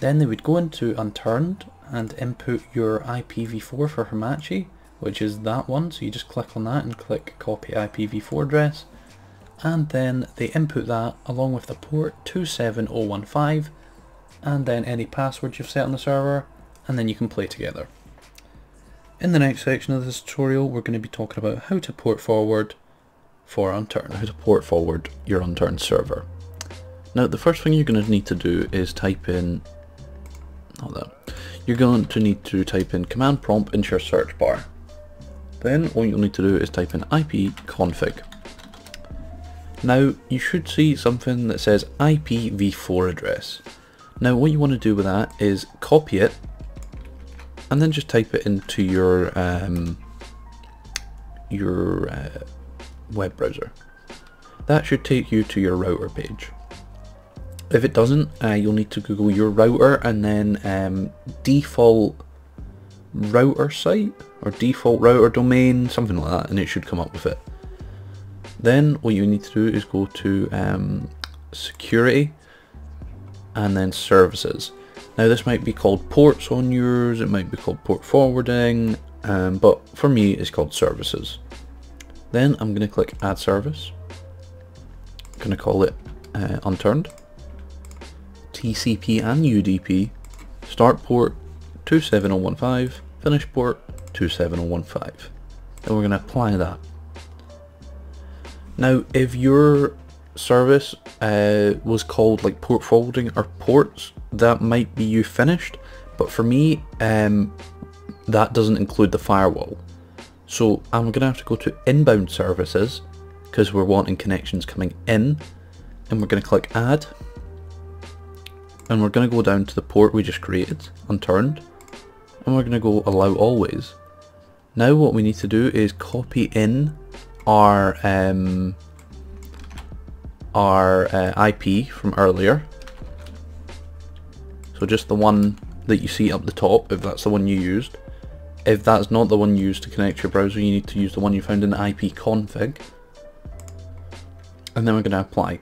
Then they would go into Unturned and input your IPv4 for Hamachi, which is that one, so you just click on that and click copy IPv4 address, and then they input that along with the port 27015 and then any password you've set on the server and then you can play together. In the next section of this tutorial we're going to be talking about how to port forward for Unturned, how to port forward your Unturned server. Now the first thing you're going to need to do is type in, not that, you're going to need to type in command prompt into your search bar. Then all you'll need to do is type in ipconfig now you should see something that says IPv4 address. Now what you want to do with that is copy it and then just type it into your um, your uh, web browser. That should take you to your router page. If it doesn't, uh, you'll need to Google your router and then um, default router site or default router domain, something like that, and it should come up with it. Then what you need to do is go to um, security and then services. Now this might be called ports on yours, it might be called port forwarding, um, but for me it's called services. Then I'm going to click add service. I'm going to call it uh, unturned. TCP and UDP. Start port 27015, finish port 27015. Then we're going to apply that. Now, if your service uh, was called like port forwarding or ports, that might be you finished. But for me, um, that doesn't include the firewall. So I'm going to have to go to inbound services because we're wanting connections coming in. And we're going to click add. And we're going to go down to the port we just created, unturned. And we're going to go allow always. Now what we need to do is copy in our um, our uh, IP from earlier. So just the one that you see up the top, if that's the one you used. If that's not the one you used to connect your browser, you need to use the one you found in the IP config. And then we're going to apply.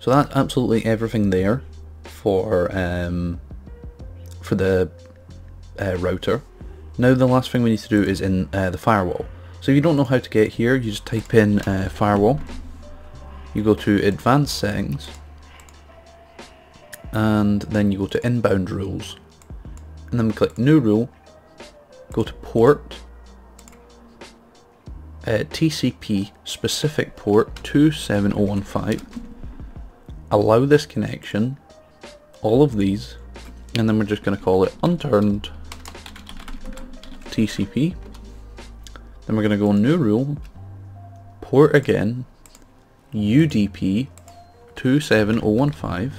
So that's absolutely everything there for um, for the uh, router. Now the last thing we need to do is in uh, the firewall. So if you don't know how to get here, you just type in uh, firewall. You go to advanced settings. And then you go to inbound rules. And then we click new rule. Go to port. Uh, TCP specific port 27015. Allow this connection. All of these. And then we're just going to call it unturned TCP then we're going to go new rule, port again, UDP 27015,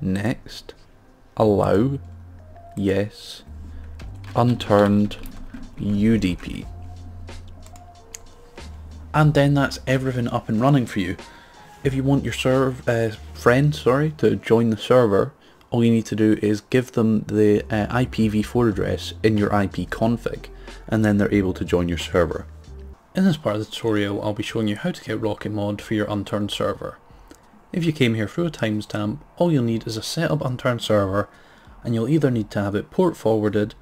next, allow, yes, unturned UDP. And then that's everything up and running for you. If you want your serve, uh, friend sorry, to join the server, all you need to do is give them the uh, IPv4 address in your IP config and then they're able to join your server. In this part of the tutorial I'll be showing you how to get Rocket Mod for your unturned server. If you came here through a timestamp, all you'll need is a setup unturned server and you'll either need to have it port forwarded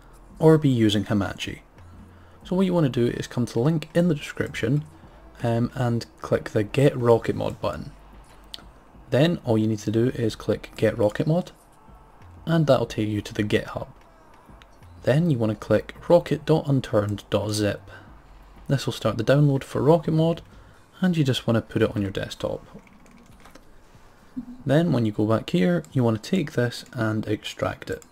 or be using Hamachi. So what you want to do is come to the link in the description um, and click the Get Rocket Mod button. Then all you need to do is click Get Rocket Mod and that'll take you to the GitHub. Then you want to click rocket.unturned.zip. This will start the download for Rocket Mod and you just want to put it on your desktop. Then when you go back here, you want to take this and extract it.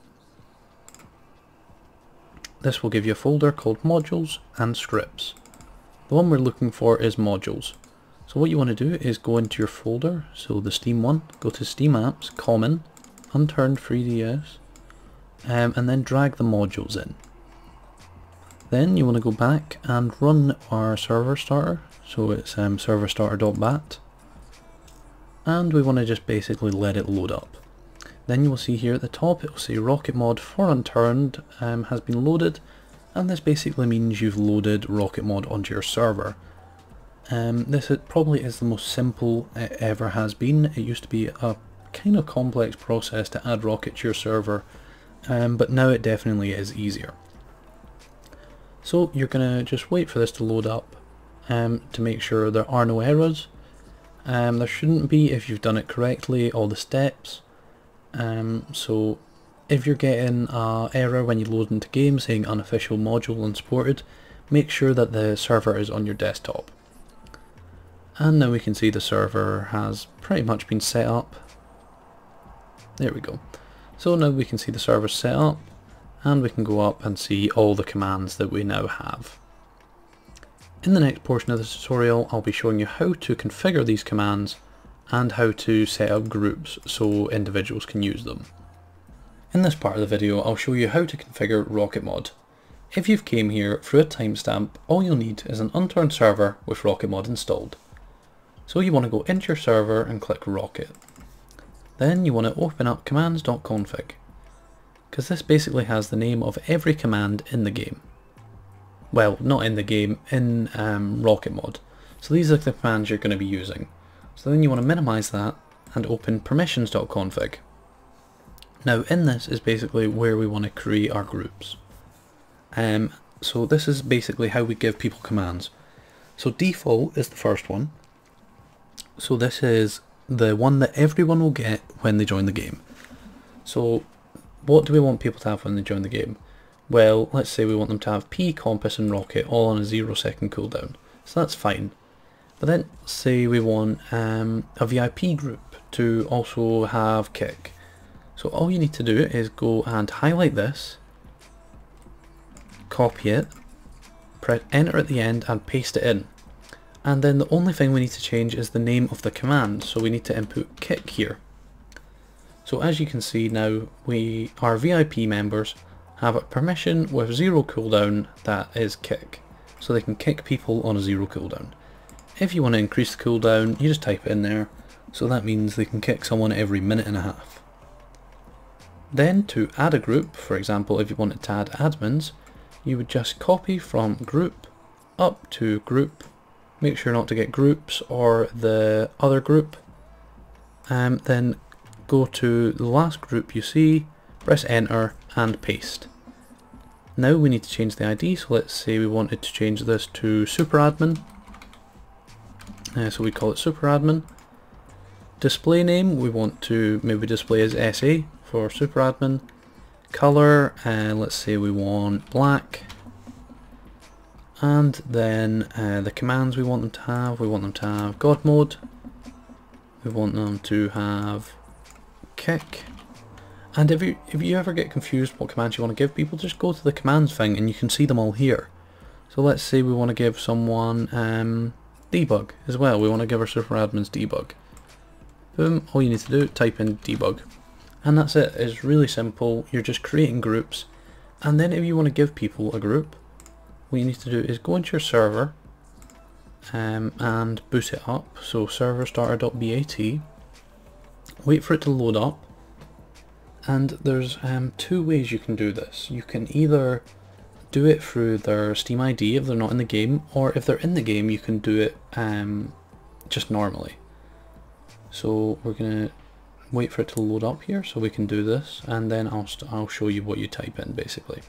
This will give you a folder called modules and scripts. The one we're looking for is modules. So what you want to do is go into your folder, so the Steam one, go to Steam Apps, Common, Unturned 3DS, um, and then drag the modules in. Then you want to go back and run our server starter, so it's um, serverstarter.bat, and we want to just basically let it load up. Then you will see here at the top it will say Rocket Mod for Unturned um, has been loaded, and this basically means you've loaded Rocket Mod onto your server. Um, this probably is the most simple it ever has been. It used to be a kind of complex process to add Rocket to your server, um, but now it definitely is easier. So you're going to just wait for this to load up um, to make sure there are no errors. Um, there shouldn't be if you've done it correctly, all the steps. Um, so if you're getting an error when you load into game saying unofficial module unsupported, make sure that the server is on your desktop. And now we can see the server has pretty much been set up. There we go. So now we can see the server set up and we can go up and see all the commands that we now have. In the next portion of the tutorial I'll be showing you how to configure these commands and how to set up groups so individuals can use them. In this part of the video I'll show you how to configure Rocket Mod. If you've came here through a timestamp all you'll need is an unturned server with Rocket Mod installed. So you want to go into your server and click Rocket. Then you want to open up commands.config because this basically has the name of every command in the game. Well, not in the game, in um, Rocket Mod. So these are the commands you're going to be using. So then you want to minimize that and open permissions.config. Now in this is basically where we want to create our groups. Um, so this is basically how we give people commands. So default is the first one, so this is the one that everyone will get when they join the game. So what do we want people to have when they join the game? Well, let's say we want them to have P, Compass and Rocket all on a zero second cooldown. So that's fine. But then say we want um, a VIP group to also have Kick. So all you need to do is go and highlight this, copy it, press enter at the end and paste it in. And then the only thing we need to change is the name of the command. So we need to input kick here. So as you can see now we our VIP members have a permission with zero cooldown that is kick so they can kick people on a zero cooldown if you want to increase the cooldown you just type it in there. So that means they can kick someone every minute and a half. Then to add a group for example if you wanted to add admins you would just copy from group up to group. Make sure not to get groups or the other group. And then go to the last group you see press enter and paste. Now we need to change the ID so let's say we wanted to change this to super admin uh, so we call it super admin. Display name we want to maybe display as SA for super admin. Color and uh, let's say we want black. And then uh, the commands we want them to have, we want them to have God mode, we want them to have kick, and if you, if you ever get confused what commands you want to give people, just go to the commands thing and you can see them all here. So let's say we want to give someone um, debug as well, we want to give our super admins debug. Boom, all you need to do, type in debug. And that's it, it's really simple, you're just creating groups, and then if you want to give people a group, what you need to do is go into your server um, and boot it up. So server starter.bat, wait for it to load up, and there's um, two ways you can do this. You can either do it through their Steam ID if they're not in the game, or if they're in the game you can do it um, just normally. So we're going to wait for it to load up here so we can do this and then I'll, I'll show you what you type in basically.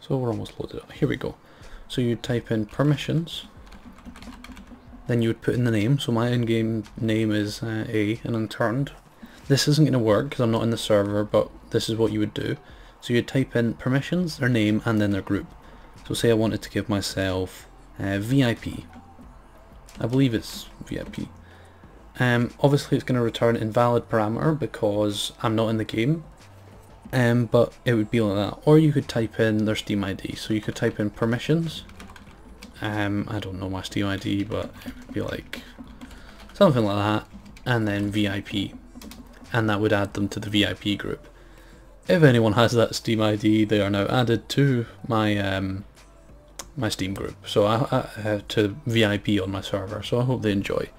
So we're almost loaded up. Here we go. So you type in permissions, then you would put in the name. So my in-game name is uh, A and unturned. This isn't going to work because I'm not in the server, but this is what you would do. So you type in permissions, their name, and then their group. So say I wanted to give myself uh, VIP. I believe it's VIP. Um, obviously it's going to return invalid parameter because I'm not in the game um, but it would be like that. Or you could type in their Steam ID. So you could type in permissions, um, I don't know my Steam ID, but it would be like something like that, and then VIP, and that would add them to the VIP group. If anyone has that Steam ID, they are now added to my um, my Steam group, so I, I have to VIP on my server. So I hope they enjoy.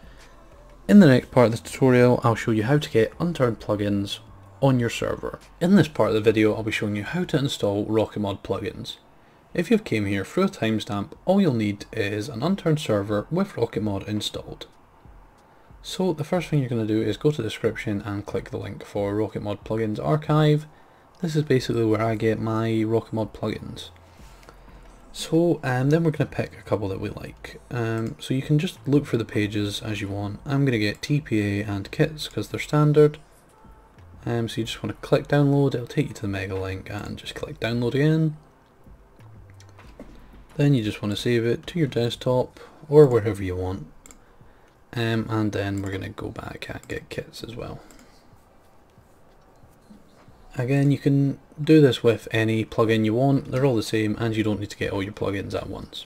In the next part of the tutorial, I'll show you how to get unturned plugins on your server. In this part of the video, I'll be showing you how to install RocketMod plugins. If you've came here through a timestamp, all you'll need is an unturned server with RocketMod installed. So the first thing you're going to do is go to the description and click the link for RocketMod plugins archive. This is basically where I get my RocketMod plugins. So um, then we're going to pick a couple that we like. Um, so you can just look for the pages as you want. I'm going to get TPA and kits because they're standard. Um, so you just want to click download, it'll take you to the mega link and just click download again. Then you just want to save it to your desktop or wherever you want. Um, and then we're going to go back and get kits as well. Again, you can do this with any plugin you want, they're all the same and you don't need to get all your plugins at once.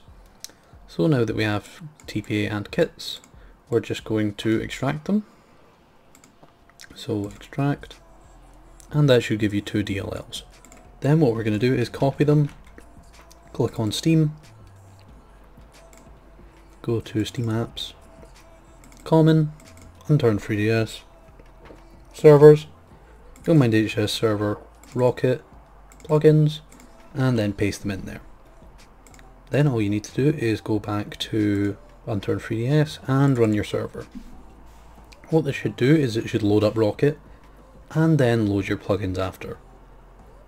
So now that we have TPA and kits, we're just going to extract them. So extract, and that should give you two DLLs. Then what we're going to do is copy them, click on Steam, go to Steam Apps, Common, Unturned 3DS, Servers, Mind HS Server, Rocket, Plugins, and then paste them in there. Then all you need to do is go back to Unturn 3DS and run your server. What this should do is it should load up Rocket and then load your plugins after.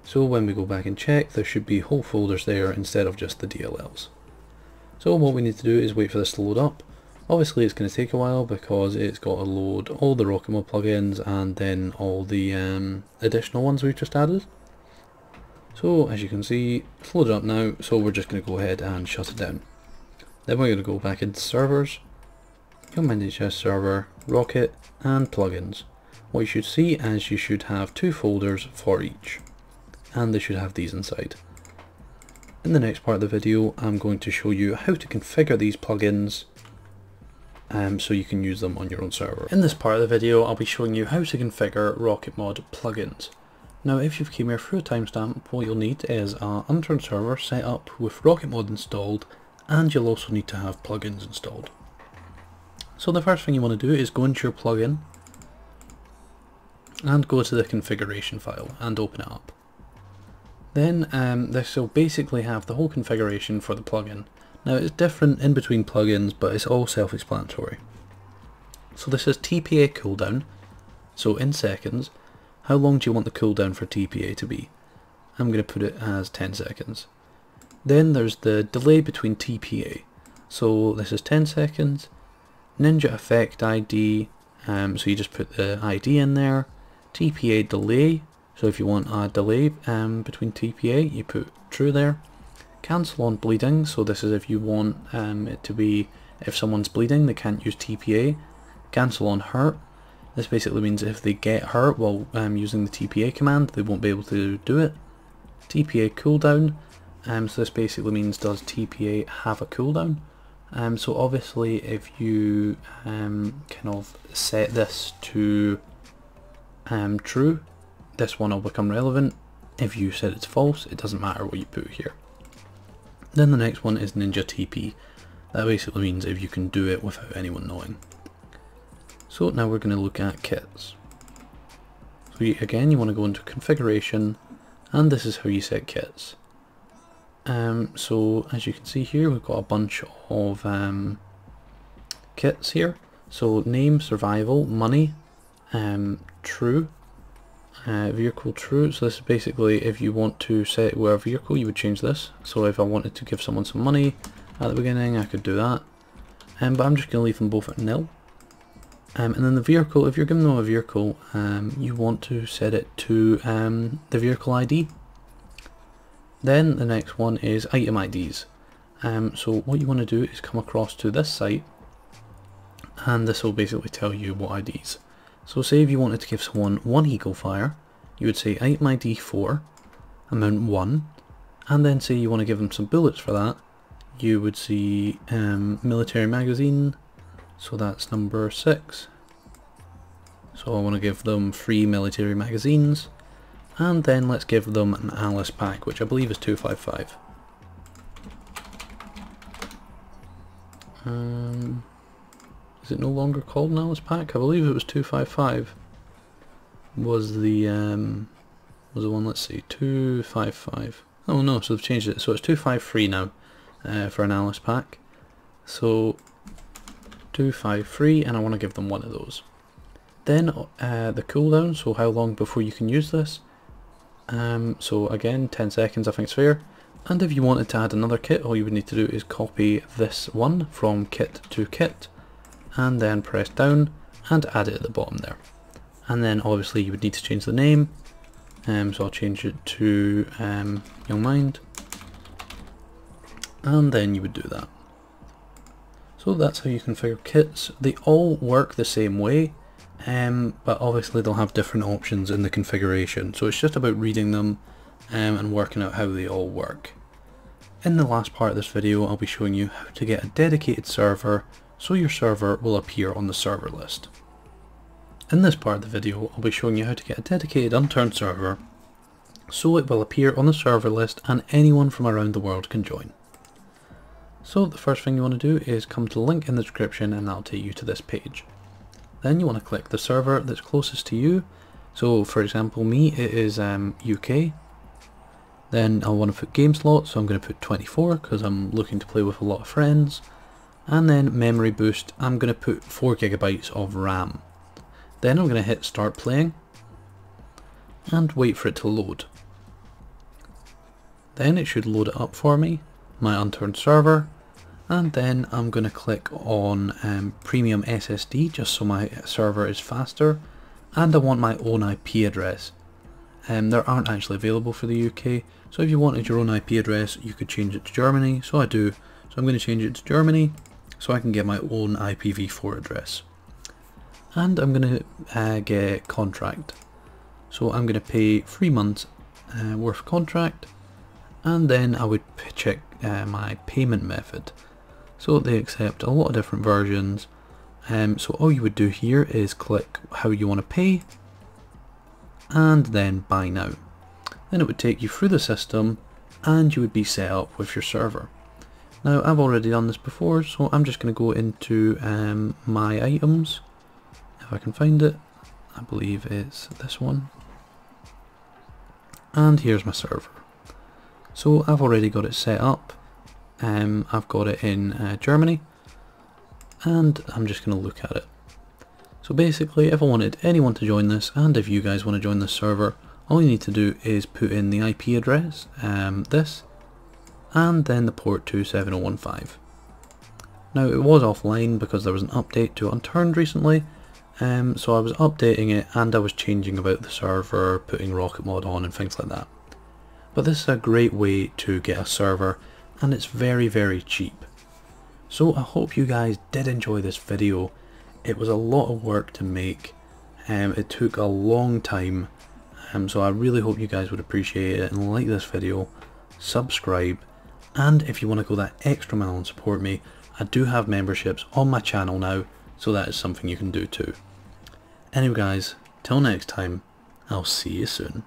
So when we go back and check there should be whole folders there instead of just the DLLs. So what we need to do is wait for this to load up. Obviously it's going to take a while because it's got to load all the RocketMod plugins and then all the um, additional ones we've just added. So as you can see, it's loaded up now, so we're just going to go ahead and shut it down. Then we're going to go back into servers, YoungMind HS server, Rocket and plugins. What you should see is you should have two folders for each and they should have these inside. In the next part of the video I'm going to show you how to configure these plugins um, so you can use them on your own server. In this part of the video I'll be showing you how to configure RocketMod plugins. Now if you've came here through a timestamp what you'll need is an unturned server set up with RocketMod installed and you'll also need to have plugins installed. So the first thing you want to do is go into your plugin and go to the configuration file and open it up. Then um, this will basically have the whole configuration for the plugin. Now it's different in between plugins but it's all self-explanatory. So this is TPA cooldown, so in seconds, how long do you want the cooldown for TPA to be? I'm going to put it as 10 seconds. Then there's the delay between TPA, so this is 10 seconds, Ninja Effect ID, um, so you just put the ID in there, TPA delay, so if you want a delay um, between TPA, you put true there. Cancel on bleeding, so this is if you want um, it to be, if someone's bleeding, they can't use TPA. Cancel on hurt, this basically means if they get hurt while um, using the TPA command, they won't be able to do it. TPA cooldown, um, so this basically means does TPA have a cooldown? Um, so obviously if you um, kind of set this to um, true, this one will become relevant. If you set it to false, it doesn't matter what you put here. Then the next one is Ninja TP. That basically means if you can do it without anyone knowing. So now we're going to look at kits. So you, again you want to go into configuration and this is how you set kits. Um, so as you can see here we've got a bunch of um, kits here. So name, survival, money, um, true, uh, vehicle true. So this is basically if you want to set where vehicle you would change this. So if I wanted to give someone some money at the beginning I could do that. Um, but I'm just going to leave them both at nil. Um, and then the vehicle, if you're giving them a vehicle, um, you want to set it to um, the vehicle ID. Then the next one is item IDs. Um, so what you want to do is come across to this site and this will basically tell you what IDs. So say if you wanted to give someone one Eagle Fire, you would say my d4 and then 1, and then say you want to give them some bullets for that, you would see um, military magazine, so that's number six. So I want to give them three military magazines, and then let's give them an Alice pack, which I believe is 255. Um, is it no longer called an Alice pack? I believe it was 255. Was the um, was the one? Let's see, 255. Oh no, so they've changed it. So it's 253 now uh, for an Alice pack. So 253, and I want to give them one of those. Then uh, the cooldown, so how long before you can use this. Um, so again, 10 seconds I think is fair. And if you wanted to add another kit, all you would need to do is copy this one from kit to kit, and then press down and add it at the bottom there. And then obviously you would need to change the name, um, so I'll change it to um, YoungMind, and then you would do that. So that's how you configure kits. They all work the same way, um, but obviously they'll have different options in the configuration. So it's just about reading them um, and working out how they all work. In the last part of this video I'll be showing you how to get a dedicated server so your server will appear on the server list. In this part of the video I'll be showing you how to get a dedicated unturned server so it will appear on the server list and anyone from around the world can join. So the first thing you want to do is come to the link in the description and that'll take you to this page. Then you want to click the server that's closest to you. So for example me it is um, UK. Then I want to put game slot so I'm going to put 24 because I'm looking to play with a lot of friends. And then memory boost I'm going to put 4 gigabytes of RAM. Then I'm going to hit start playing and wait for it to load. Then it should load it up for me, my unturned server, and then I'm going to click on um, premium SSD just so my server is faster and I want my own IP address. Um, there aren't actually available for the UK so if you wanted your own IP address you could change it to Germany so I do so I'm going to change it to Germany so I can get my own IPv4 address and I'm going to uh, get contract so I'm going to pay three months uh, worth contract and then I would check uh, my payment method so they accept a lot of different versions. Um, so all you would do here is click how you want to pay and then buy now. Then it would take you through the system and you would be set up with your server. Now I've already done this before so I'm just going to go into um, my items if I can find it. I believe it's this one. And here's my server. So I've already got it set up um, I've got it in uh, Germany and I'm just going to look at it. So basically if I wanted anyone to join this and if you guys want to join this server all you need to do is put in the IP address, um, this, and then the port 27015. Now it was offline because there was an update to Unturned recently um, so I was updating it and I was changing about the server, putting Rocketmod on and things like that. But this is a great way to get a server and it's very very cheap. So I hope you guys did enjoy this video. It was a lot of work to make. Um, it took a long time. Um, so I really hope you guys would appreciate it and like this video, subscribe, and if you want to go that extra mile and support me, I do have memberships on my channel now, so that is something you can do too. Anyway guys, till next time, I'll see you soon.